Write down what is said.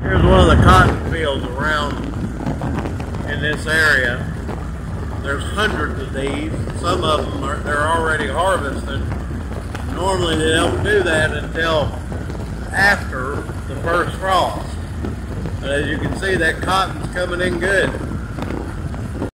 Here's one of the cotton fields around in this area. There's hundreds of these. Some of them are they're already harvested. Normally they don't do that until after the first frost. But as you can see, that cotton's coming in good.